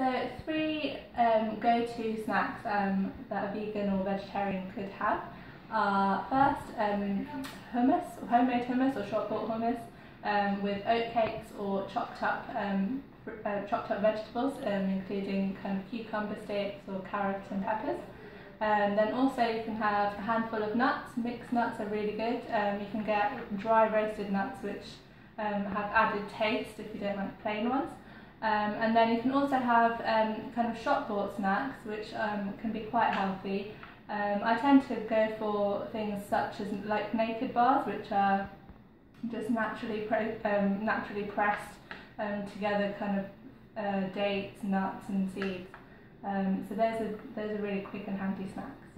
So three um, go-to snacks um, that a vegan or vegetarian could have are first um, hummus, homemade hummus or short bought hummus um, with oat cakes or chopped up um, uh, chopped up vegetables, um, including kind of cucumber sticks or carrots and peppers. And then also you can have a handful of nuts. Mixed nuts are really good. You can get dry roasted nuts which have added taste if you don't like plain ones. Um, and then you can also have um, kind of shop bought snacks which um, can be quite healthy. Um, I tend to go for things such as like Nakd bars which are just naturally um, naturally pressed um, together kind of uh, dates, nuts and seeds. So those are, those are really quick and handy snacks.